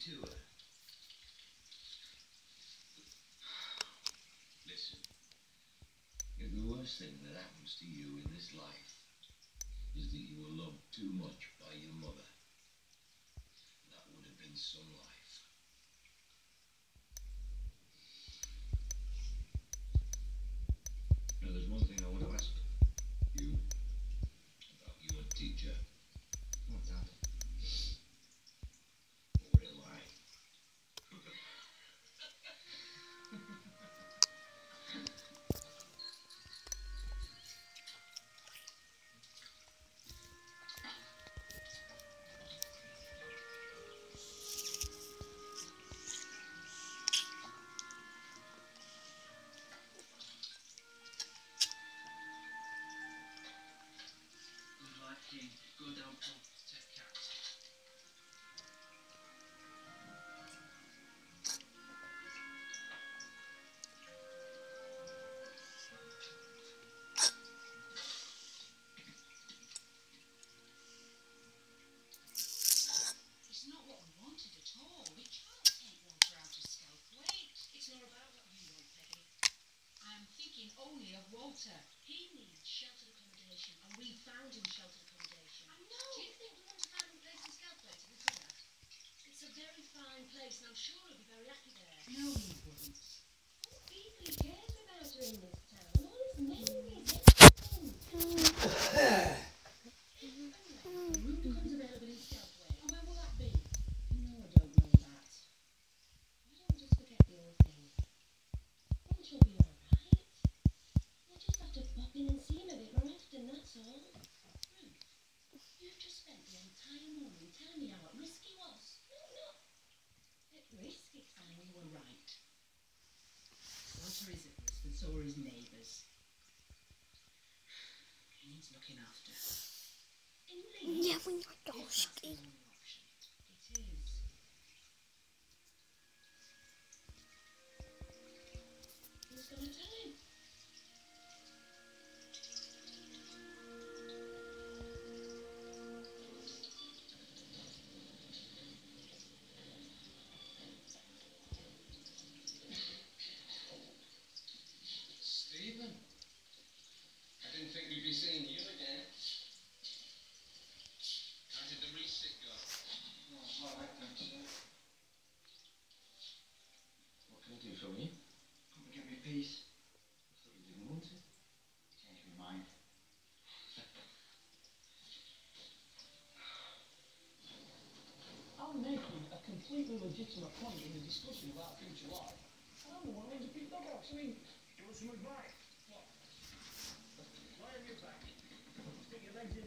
to it. or his neighbours. He needs looking after. Yeah, when you're dusky. discussion about future life, I'm the one who's a big dog house. I mean, you want some advice? What? Why are you back? Stick your legs in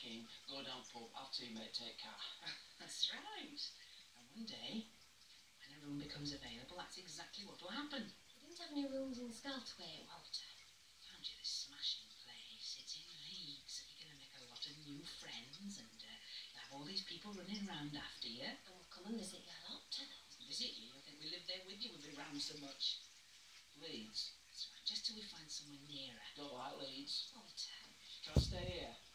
king, go down pub, have tea, mate, take care. that's right. And one day, when a room becomes available, that's exactly what will happen. We didn't have any rooms in Skeltway, Walter. Found you this smashing place. It's in Leeds, so you're going to make a lot of new friends, and uh, you'll have all these people running round after you. And we'll come and visit you a lot, Visit you? I think we live there with you. We'll be round so much. Leeds? That's right, just till we find somewhere nearer. Don't like Leeds. Walter. Can I stay here?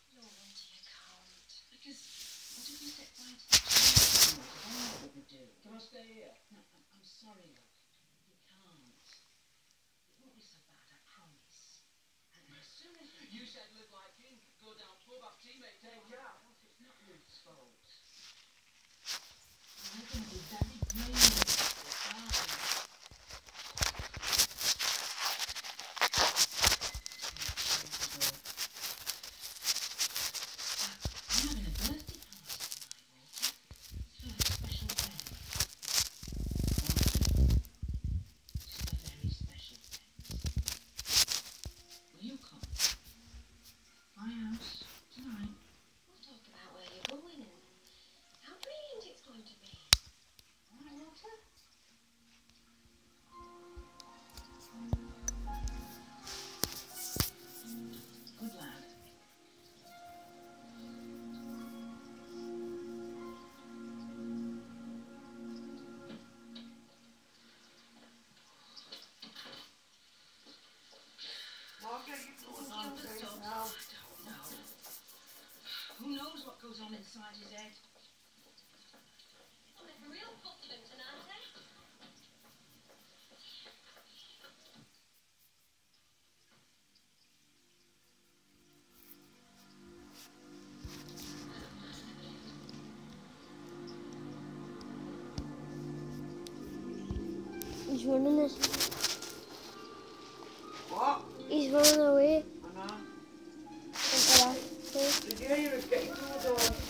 Side his head. I'm a real husband tonight? He's running it. What? He's running away. I know. Look at that. See? Did you hear us get